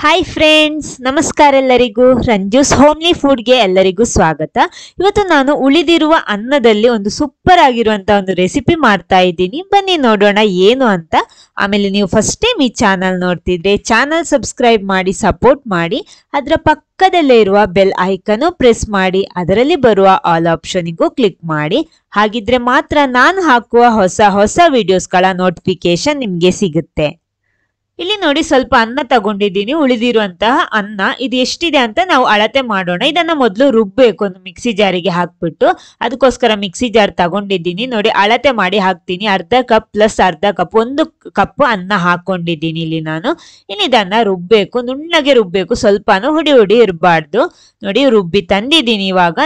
Hi friends ನಮಸ್ಕಾರ ಎಲ್ಲರಿಗೂ. ರಂಜೂಸ್ homely ಫುಡ್ಗೆ ಎಲ್ಲರಿಗೂ ಸ್ವಾಗತ. ಇವತ್ತು ನಾನು ಉಳಿದಿರುವ ಅನ್ನದಲ್ಲಿ ಒಂದು ಸೂಪರ್ ಆಗಿರುವಂತ ಒಂದು ರೆಸಿಪಿ ಮಾಡ್ತಾ ಇದ್ದೀನಿ. ಬನ್ನಿ ನೋಡೋಣ ಏನು ಅಂತ. ಆಮೇಲೆ ನೀವು ಫಸ್ಟ್ ಟೈಮ್ ಈ ಚಾನಲ್ ನೋಡ್ತಿದ್ರೆ ಚಾನಲ್ ಸಬ್ಸ್ಕ್ರೈಬ್ ಮಾಡಿ ಸಪೋರ್ಟ್ ಮಾಡಿ, ಅದರ ಪಕ್ಕದಲ್ಲೇ ಇರುವ ಬೆಲ್ ಐಕನು ಪ್ರೆಸ್ ಮಾಡಿ, ಅದರಲ್ಲಿ ಬರುವ ಆಲ್ ಆಪ್ಷನಿಗೂ ಕ್ಲಿಕ್ ಮಾಡಿ. ಹಾಗಿದ್ರೆ ಮಾತ್ರ ನಾನು ಹಾಕುವ ಹೊಸ ಹೊಸ ವಿಡಿಯೋಸ್ಗಳ ನೋಟಿಫಿಕೇಶನ್ ನಿಮಗೆ ಸಿಗುತ್ತೆ. ಇಲ್ಲಿ ನೋಡಿ ಸ್ವಲ್ಪ ಅನ್ನ ತಗೊಂಡಿದ್ದೀನಿ, ಉಳಿದಿರುವಂತಹ ಅನ್ನ. ಇದು ಎಷ್ಟಿದೆ ಅಂತ ನಾವು ಅಳತೆ ಮಾಡೋಣ. ಇದನ್ನ ಮೊದಲು ರುಬ್ಬೇಕು, ಒಂದು ಮಿಕ್ಸಿ ಜಾರಿಗೆ ಹಾಕ್ಬಿಟ್ಟು. ಅದಕ್ಕೋಸ್ಕರ ಮಿಕ್ಸಿ ಜಾರ್ ತಗೊಂಡಿದ್ದೀನಿ. ನೋಡಿ, ಅಳತೆ ಮಾಡಿ ಹಾಕ್ತೀನಿ. ಅರ್ಧ ಕಪ್ ಪ್ಲಸ್ ಅರ್ಧ ಕಪ್, ಒಂದು ಕಪ್ ಅನ್ನ ಹಾಕೊಂಡಿದ್ದೀನಿ ಇಲ್ಲಿ ನಾನು. ಇನ್ನು ಇದನ್ನ ರುಬ್ಬೇಕು, ನುಣ್ಣಗೆ ರುಬ್ಬೇಕು. ಸ್ವಲ್ಪನೂ ಹುಡಿ ಹುಡಿ ಇರಬಾರ್ದು. ನೋಡಿ, ರುಬ್ಬಿ ತಂದಿದ್ದೀನಿ ಇವಾಗ.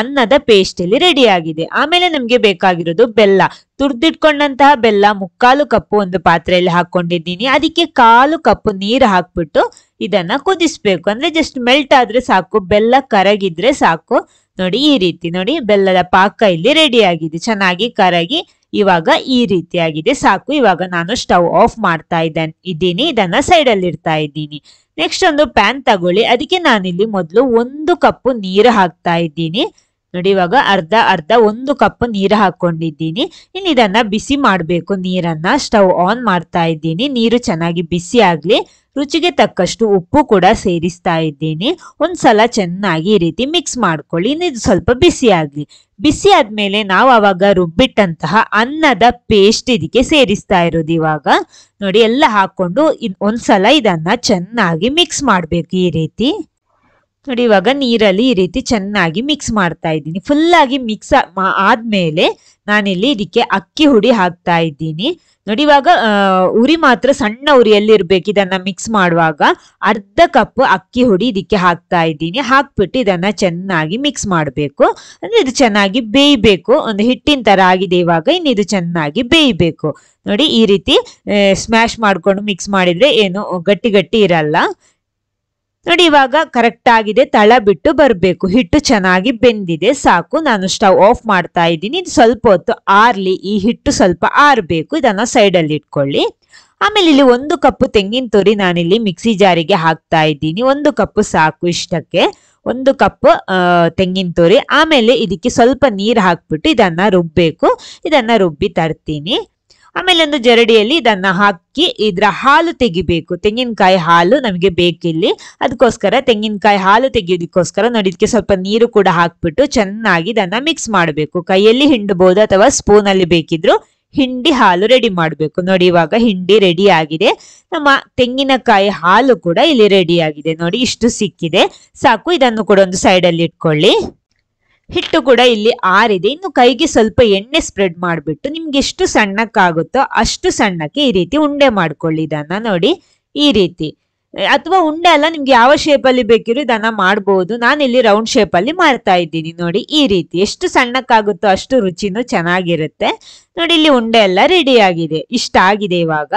ಅನ್ನದ ಪೇಸ್ಟ್ ಇಲ್ಲಿ ರೆಡಿ ಆಗಿದೆ. ಆಮೇಲೆ ನಮ್ಗೆ ಬೇಕಾಗಿರೋದು ಬೆಲ್ಲ. ತುರ್ದಿಟ್ಕೊಂಡಂತಹ ಬೆಲ್ಲ ಮುಕ್ಕಾಲು ಕಪ್ಪು ಒಂದು ಪಾತ್ರೆಯಲ್ಲಿ ಹಾಕೊಂಡಿದ್ದೀನಿ. ಅದಕ್ಕೆ ಕಾಲು ಕಪ್ಪು ನೀರು ಹಾಕ್ಬಿಟ್ಟು ಇದನ್ನ ಕುದಿಸ್ಬೇಕು. ಅಂದ್ರೆ ಜಸ್ಟ್ ಮೆಲ್ಟ್ ಆದ್ರೆ ಸಾಕು, ಬೆಲ್ಲ ಕರಗಿದ್ರೆ ಸಾಕು. ನೋಡಿ ಈ ರೀತಿ, ನೋಡಿ ಬೆಲ್ಲದ ಪಾಕ ಇಲ್ಲಿ ರೆಡಿ ಆಗಿದೆ. ಚೆನ್ನಾಗಿ ಕರಗಿ ಇವಾಗ ಈ ರೀತಿಯಾಗಿದೆ. ಸಾಕು, ಇವಾಗ ನಾನು ಸ್ಟವ್ ಆಫ್ ಮಾಡ್ತಾ ಇದ್ದೇನೆ, ಇದ್ದೀನಿ. ಇದನ್ನ ಸೈಡ್ ಅಲ್ಲಿ ಇಡ್ತಾ ಇದ್ದೀನಿ. ನೆಕ್ಸ್ಟ್ ಒಂದು ಪ್ಯಾನ್ ತಗೊಳ್ಳಿ. ಅದಕ್ಕೆ ನಾನಿಲ್ಲಿ ಮೊದಲು ಒಂದು ಕಪ್ಪು ನೀರು ಹಾಕ್ತಾ ಇದ್ದೀನಿ. ನೋಡಿ ಇವಾಗ ಅರ್ಧ ಅರ್ಧ ಒಂದು ಕಪ್ ನೀರು ಹಾಕೊಂಡಿದ್ದೀನಿ. ಇನ್ನು ಇದನ್ನ ಬಿಸಿ ಮಾಡಬೇಕು. ನೀರನ್ನ ಸ್ಟವ್ ಆನ್ ಮಾಡ್ತಾ ಇದ್ದೀನಿ. ನೀರು ಚೆನ್ನಾಗಿ ಬಿಸಿ ಆಗಲಿ. ರುಚಿಗೆ ತಕ್ಕಷ್ಟು ಉಪ್ಪು ಕೂಡ ಸೇರಿಸ್ತಾ ಇದ್ದೀನಿ. ಒಂದ್ಸಲ ಚೆನ್ನಾಗಿ ಈ ರೀತಿ ಮಿಕ್ಸ್ ಮಾಡ್ಕೊಳ್ಳಿ. ಇದು ಸ್ವಲ್ಪ ಬಿಸಿ ಆಗಲಿ. ಬಿಸಿ ಆದ್ಮೇಲೆ ನಾವು ಅವಾಗ ರುಬ್ಬಿಟ್ಟಂತಹ ಅನ್ನದ ಪೇಸ್ಟ್ ಇದಕ್ಕೆ ಸೇರಿಸ್ತಾ ಇರೋದು ಇವಾಗ. ನೋಡಿ, ಎಲ್ಲ ಹಾಕೊಂಡು ಒಂದ್ಸಲ ಇದನ್ನ ಚೆನ್ನಾಗಿ ಮಿಕ್ಸ್ ಮಾಡಬೇಕು ಈ ರೀತಿ. ನೋಡಿ, ಇವಾಗ ನೀರಲ್ಲಿ ಈ ರೀತಿ ಚೆನ್ನಾಗಿ ಮಿಕ್ಸ್ ಮಾಡ್ತಾ ಇದ್ದೀನಿ. ಫುಲ್ಲಾಗಿ ಮಿಕ್ಸ್ ಆದ್ಮೇಲೆ ನಾನಿಲ್ಲಿ ಇದಕ್ಕೆ ಅಕ್ಕಿ ಹುಡಿ ಹಾಕ್ತಾ ಇದ್ದೀನಿ. ನೋಡಿ, ಇವಾಗ ಉರಿ ಮಾತ್ರ ಸಣ್ಣ ಉರಿಯಲ್ಲಿ ಇರ್ಬೇಕು ಇದನ್ನ ಮಿಕ್ಸ್ ಮಾಡುವಾಗ. ಅರ್ಧ ಕಪ್ ಅಕ್ಕಿ ಹುಡಿ ಇದಕ್ಕೆ ಹಾಕ್ತಾ ಇದ್ದೀನಿ. ಹಾಕ್ಬಿಟ್ಟು ಇದನ್ನ ಚೆನ್ನಾಗಿ ಮಿಕ್ಸ್ ಮಾಡಬೇಕು. ಅಂದ್ರೆ ಇದು ಚೆನ್ನಾಗಿ ಬೇಯಬೇಕು. ಒಂದು ಹಿಟ್ಟಿನ ತರ ಆಗಿದೆ ಇವಾಗ, ಇನ್ನು ಇದು ಚೆನ್ನಾಗಿ ಬೇಯಬೇಕು. ನೋಡಿ, ಈ ರೀತಿ ಸ್ಮ್ಯಾಶ್ ಮಾಡ್ಕೊಂಡು ಮಿಕ್ಸ್ ಮಾಡಿದ್ರೆ ಏನು ಗಟ್ಟಿ ಗಟ್ಟಿ ಇರಲ್ಲ. ನೋಡಿ, ಇವಾಗ ಕರೆಕ್ಟ್ ಆಗಿದೆ, ತಳ ಬಿಟ್ಟು ಬರಬೇಕು. ಹಿಟ್ಟು ಚೆನ್ನಾಗಿ ಬೆಂದಿದೆ, ಸಾಕು. ನಾನು ಸ್ಟವ್ ಆಫ್ ಮಾಡ್ತಾ ಇದ್ದೀನಿ. ಇದು ಸ್ವಲ್ಪ ಹೊತ್ತು ಆರ್ಲಿ, ಈ ಹಿಟ್ಟು ಸ್ವಲ್ಪ ಆರಬೇಕು. ಇದನ್ನ ಸೈಡಲ್ಲಿ ಇಟ್ಕೊಳ್ಳಿ. ಆಮೇಲೆ ಇಲ್ಲಿ ಒಂದು ಕಪ್ಪು ತೆಂಗಿನ ತುರಿ ನಾನಿಲ್ಲಿ ಮಿಕ್ಸಿ ಜಾರಿಗೆ ಹಾಕ್ತಾ ಇದ್ದೀನಿ. ಒಂದು ಕಪ್ಪು ಸಾಕು ಇಷ್ಟಕ್ಕೆ. ಒಂದು ಕಪ್ ತೆಂಗಿನ ತುರಿ. ಆಮೇಲೆ ಇದಕ್ಕೆ ಸ್ವಲ್ಪ ನೀರು ಹಾಕ್ಬಿಟ್ಟು ಇದನ್ನ ರುಬ್ಬಬೇಕು ಇದನ್ನ ರುಬ್ಬಿ ತರ್ತೀನಿ. ಆಮೇಲೆ ಒಂದು ಜರಡಿಯಲ್ಲಿ ಇದನ್ನ ಹಾಕಿ ಇದ್ರ ಹಾಲು ತೆಗಿಬೇಕು. ತೆಂಗಿನಕಾಯಿ ಹಾಲು ನಮಗೆ ಬೇಕಿಲ್ಲಿ. ಅದಕ್ಕೋಸ್ಕರ ತೆಂಗಿನಕಾಯಿ ಹಾಲು ತೆಗೆಯೋದಕ್ಕೋಸ್ಕರ ನೋಡಿ ಇದಕ್ಕೆ ಸ್ವಲ್ಪ ನೀರು ಕೂಡ ಹಾಕ್ಬಿಟ್ಟು ಚೆನ್ನಾಗಿ ಇದನ್ನ ಮಿಕ್ಸ್ ಮಾಡಬೇಕು. ಕೈಯಲ್ಲಿ ಹಿಂಡಬಹುದು ಅಥವಾ ಸ್ಪೂನ್ ಅಲ್ಲಿ ಬೇಕಿದ್ರು ಹಿಂಡಿ ಹಾಲು ರೆಡಿ ಮಾಡಬೇಕು. ನೋಡಿ, ಇವಾಗ ಹಿಂಡಿ ರೆಡಿ ಆಗಿದೆ. ನಮ್ಮ ತೆಂಗಿನಕಾಯಿ ಹಾಲು ಕೂಡ ಇಲ್ಲಿ ರೆಡಿ ಆಗಿದೆ. ನೋಡಿ, ಇಷ್ಟು ಸಿಕ್ಕಿದೆ. ಸಾಕು, ಇದನ್ನು ಕೂಡ ಒಂದು ಸೈಡ್ ಅಲ್ಲಿ ಇಟ್ಕೊಳ್ಳಿ. ಹಿಟ್ಟು ಕೂಡ ಇಲ್ಲಿ ಆರಿದೆ. ಇನ್ನು ಕೈಗೆ ಸ್ವಲ್ಪ ಎಣ್ಣೆ ಸ್ಪ್ರೆಡ್ ಮಾಡಿಬಿಟ್ಟು ನಿಮ್ಗೆ ಎಷ್ಟು ಸಣ್ಣಕ್ಕಾಗುತ್ತೋ ಅಷ್ಟು ಸಣ್ಣಕ್ಕೆ ಈ ರೀತಿ ಉಂಡೆ ಮಾಡ್ಕೊಳ್ಳಿ ಇದನ್ನ ನೋಡಿ. ಈ ರೀತಿ. ಅಥವಾ ಉಂಡೆ ಅಲ್ಲ, ನಿಮ್ಗೆ ಯಾವ ಶೇಪ್ ಅಲ್ಲಿ ಬೇಕಿರೋ ಇದನ್ನ ಮಾಡ್ಬೋದು. ನಾನು ಇಲ್ಲಿ ರೌಂಡ್ ಅಲ್ಲಿ ಮಾಡ್ತಾ ಇದ್ದೀನಿ ನೋಡಿ. ಈ ರೀತಿ ಎಷ್ಟು ಸಣ್ಣಕ್ಕಾಗುತ್ತೋ ಅಷ್ಟು ರುಚಿನೂ ಚೆನ್ನಾಗಿರುತ್ತೆ. ನೋಡಿ, ಇಲ್ಲಿ ಉಂಡೆ ಎಲ್ಲ ರೆಡಿ ಆಗಿದೆ. ಇಷ್ಟ ಆಗಿದೆ ಇವಾಗ.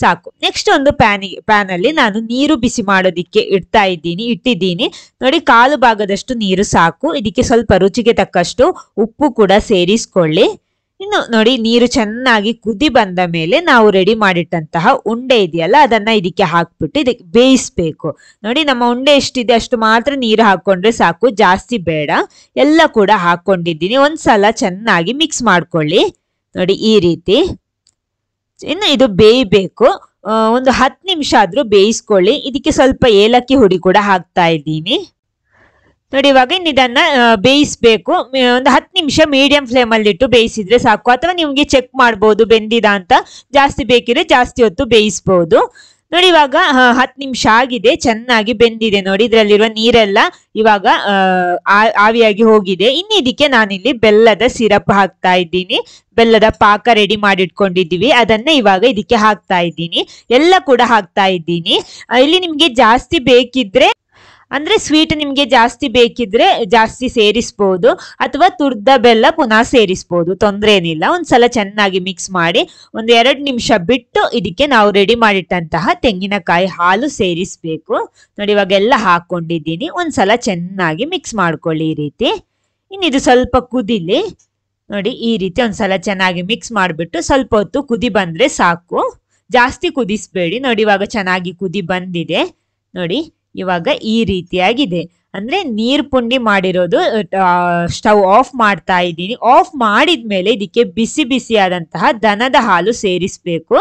ಸಾಕು. ನೆಕ್ಸ್ಟ್ ಒಂದು ಪ್ಯಾನಿಗೆ ಪ್ಯಾನ್ ಅಲ್ಲಿ ನಾನು ನೀರು ಬಿಸಿ ಮಾಡೋದಿಕ್ಕೆ ಇಡ್ತಾ ಇದ್ದೀನಿ, ಇಟ್ಟಿದ್ದೀನಿ. ನೋಡಿ, ಕಾಲು ಭಾಗದಷ್ಟು ನೀರು ಸಾಕು. ಇದಕ್ಕೆ ಸ್ವಲ್ಪ ರುಚಿಗೆ ತಕ್ಕಷ್ಟು ಉಪ್ಪು ಕೂಡ ಸೇರಿಸ್ಕೊಳ್ಳಿ. ಇನ್ನು ನೋಡಿ, ನೀರು ಚೆನ್ನಾಗಿ ಕುದಿ ಬಂದ ಮೇಲೆ ನಾವು ರೆಡಿ ಮಾಡಿಟ್ಟಂತಹ ಉಂಡೆ ಇದೆಯಲ್ಲ, ಅದನ್ನ ಇದಕ್ಕೆ ಹಾಕ್ಬಿಟ್ಟು ಇದಕ್ಕೆ ಬೇಯಿಸ್ಬೇಕು. ನೋಡಿ, ನಮ್ಮ ಉಂಡೆ ಎಷ್ಟಿದೆ, ಅಷ್ಟು ಮಾತ್ರ ನೀರು ಹಾಕೊಂಡ್ರೆ ಸಾಕು, ಜಾಸ್ತಿ ಬೇಡ. ಎಲ್ಲ ಕೂಡ ಹಾಕೊಂಡಿದ್ದೀನಿ. ಒಂದ್ಸಲ ಚೆನ್ನಾಗಿ ಮಿಕ್ಸ್ ಮಾಡ್ಕೊಳ್ಳಿ. ನೋಡಿ, ಈ ರೀತಿ. ಇನ್ನು ಇದು ಬೇಯಬೇಕು. ಒಂದು ಹತ್ತು ನಿಮಿಷ ಆದರೂ ಬೇಯಿಸ್ಕೊಳ್ಳಿ. ಇದಕ್ಕೆ ಸ್ವಲ್ಪ ಏಲಕ್ಕಿ ಹುಡಿ ಕೂಡ ಹಾಕ್ತಾ ಇದ್ದೀನಿ. ನೋಡಿ, ಇವಾಗ ಇನ್ನು ಇದನ್ನು ಬೇಯಿಸ್ಬೇಕು. ಒಂದು ಹತ್ತು ನಿಮಿಷ ಮೀಡಿಯಂ ಫ್ಲೇಮಲ್ಲಿಟ್ಟು ಬೇಯಿಸಿದ್ರೆ ಸಾಕು. ಅಥವಾ ನಿಮಗೆ ಚೆಕ್ ಮಾಡ್ಬೋದು ಬೆಂದಿದ ಅಂತ. ಜಾಸ್ತಿ ಬೇಕಿದ್ರೆ ಜಾಸ್ತಿ ಹೊತ್ತು ಬೇಯಿಸ್ಬೋದು. ನೋಡಿ ಇವಾಗ ಹತ್ತು ನಿಮಿಷ ಆಗಿದೆ, ಚೆನ್ನಾಗಿ ಬೆಂದಿದೆ ನೋಡಿ, ಇದರಲ್ಲಿರುವ ನೀರೆಲ್ಲ ಇವಾಗ ಆವಿಯಾಗಿ ಹೋಗಿದೆ. ಇನ್ನು ಇದಕ್ಕೆ ನಾನಿಲ್ಲಿ ಬೆಲ್ಲದ ಸಿರಪ್ ಹಾಕ್ತಾ ಇದ್ದೀನಿ. ಬೆಲ್ಲದ ಪಾಕ ರೆಡಿ ಮಾಡಿಟ್ಕೊಂಡಿದ್ದೀವಿ. ಅದನ್ನ ಇವಾಗ ಇದಕ್ಕೆ ಹಾಕ್ತಾ ಇದ್ದೀನಿ. ಎಲ್ಲ ಕೂಡ ಹಾಕ್ತಾ ಇದ್ದೀನಿ. ಇಲ್ಲಿ ನಿಮ್ಗೆ ಜಾಸ್ತಿ ಬೇಕಿದ್ರೆ ಅಂದ್ರೆ ಸ್ವೀಟ್ ನಿಮ್ಗೆ ಜಾಸ್ತಿ ಬೇಕಿದ್ರೆ ಜಾಸ್ತಿ ಸೇರಿಸ್ಬೋದು, ಅಥವಾ ತುರ್ದ ಬೆಲ್ಲ ಪುನಃ ಸೇರಿಸ್ಬೋದು, ತೊಂದರೆ ಏನಿಲ್ಲ. ಒಂದ್ಸಲ ಚೆನ್ನಾಗಿ ಮಿಕ್ಸ್ ಮಾಡಿ ಒಂದ್ ಎರಡು ನಿಮಿಷ ಬಿಟ್ಟು ಇದಕ್ಕೆ ನಾವು ರೆಡಿ ಮಾಡಿಟ್ಟಂತಹ ತೆಂಗಿನಕಾಯಿ ಹಾಲು ಸೇರಿಸ್ಬೇಕು. ನೋಡಿ ಇವಾಗ ಎಲ್ಲ ಹಾಕೊಂಡಿದ್ದೀನಿ. ಒಂದ್ಸಲ ಚೆನ್ನಾಗಿ ಮಿಕ್ಸ್ ಮಾಡ್ಕೊಳ್ಳಿ ಈ ರೀತಿ. ಇನ್ನು ಇದು ಸ್ವಲ್ಪ ಕುದಿಲಿ. ನೋಡಿ, ಈ ರೀತಿ ಒಂದ್ಸಲ ಚೆನ್ನಾಗಿ ಮಿಕ್ಸ್ ಮಾಡಿಬಿಟ್ಟು ಸ್ವಲ್ಪ ಹೊತ್ತು ಕುದಿ ಬಂದ್ರೆ ಸಾಕು. ಜಾಸ್ತಿ ಕುದಿಸ್ಬೇಡಿ. ನೋಡಿ, ಇವಾಗ ಚೆನ್ನಾಗಿ ಕುದಿ ಬಂದಿದೆ. ನೋಡಿ ಇವಾಗ ಈ ರೀತಿಯಾಗಿದೆ. ಅಂದ್ರೆ ನೀರ್ ಪುಂಡಿ ಮಾಡಿರೋದು ಸ್ಟವ್ ಆಫ್ ಮಾಡ್ತಾ ಇದ್ದೀನಿ. ಆಫ್ ಮಾಡಿದ ಮೇಲೆ ಇದಕ್ಕೆ ಬಿಸಿ ಬಿಸಿಯಾದಂತಹ ದನದ ಹಾಲು ಸೇರಿಸ್ಬೇಕು.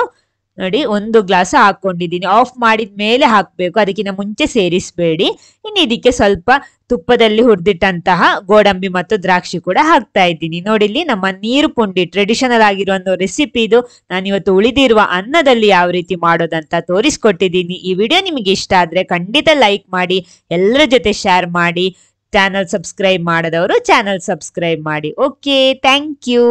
ನೋಡಿ, ಒಂದು ಗ್ಲಾಸ್ ಹಾಕೊಂಡಿದ್ದೀನಿ ಆಫ್ ಮಾಡಿದ ಮೇಲೆ ಹಾಕಬೇಕು. ಅದಕ್ಕಿಂತ ಮುಂಚೆ ಸೇರಿಸಬೇಡಿ. ಇನ್ನು ಇದಕ್ಕೆ ಸ್ವಲ್ಪ ತುಪ್ಪದಲ್ಲಿ ಹುರಿದಿಟ್ಟಂತಹ ಗೋಡಂಬಿ ಮತ್ತು ದ್ರಾಕ್ಷಿ ಕೂಡ ಹಾಕ್ತಾ ಇದ್ದೀನಿ. ನೋಡಿ, ಇಲ್ಲಿ ನಮ್ಮ ನೀರು ಪುಂಡಿ ಟ್ರೆಡಿಷನಲ್ ಆಗಿರುವ ಒಂದು ರೆಸಿಪಿ ಇದು. ನಾನು ಇವತ್ತು ಉಳಿದಿರುವ ಅನ್ನದಲ್ಲಿ ಯಾವ ರೀತಿ ಮಾಡೋದಂತ ತೋರಿಸ್ಕೊಟ್ಟಿದ್ದೀನಿ. ಈ ವಿಡಿಯೋ ನಿಮಗೆ ಇಷ್ಟ ಆದರೆ ಖಂಡಿತ ಲೈಕ್ ಮಾಡಿ, ಎಲ್ಲರ ಜೊತೆ ಶೇರ್ ಮಾಡಿ ಚಾನಲ್ ಸಬ್ಸ್ಕ್ರೈಬ್ ಮಾಡದವರು ಚಾನಲ್ ಸಬ್ಸ್ಕ್ರೈಬ್ ಮಾಡಿ. Okay thank you